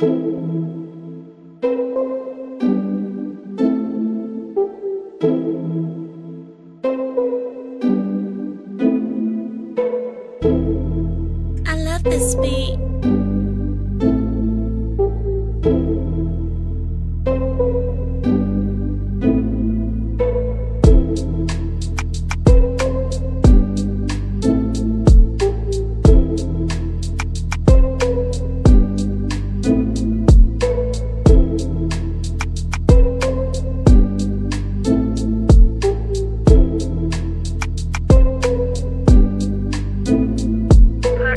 I love this beat.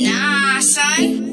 Nah, son.